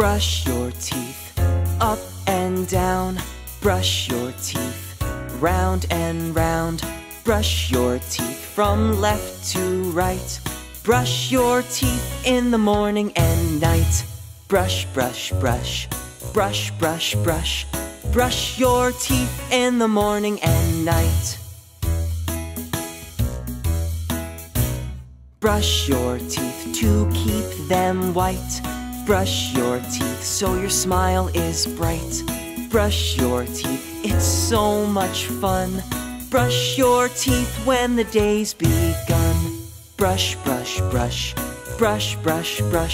Brush your teeth up and down. Brush your teeth round and round. Brush your teeth from left to right. Brush your teeth in the morning and night. Brush, brush, brush. Brush, brush, brush. Brush your teeth in the morning and night. Brush your teeth to keep them white. Brush your teeth so your smile is bright. Brush your teeth, it's so much fun. Brush your teeth when the day's begun. Brush, brush, brush. Brush, brush, brush.